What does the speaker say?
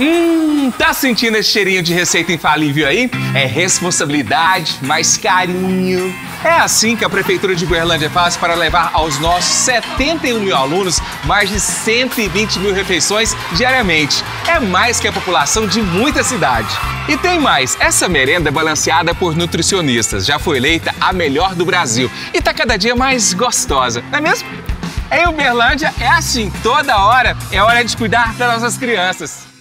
Hum, tá sentindo esse cheirinho de receita infalível aí? É responsabilidade, mais carinho. É assim que a Prefeitura de Goiânia faz para levar aos nossos 71 mil alunos mais de 120 mil refeições diariamente. É mais que a população de muita cidade. E tem mais, essa merenda é balanceada por nutricionistas. Já foi eleita a melhor do Brasil e tá cada dia mais gostosa, não é mesmo? Em Uberlândia é assim, toda hora é hora de cuidar das nossas crianças.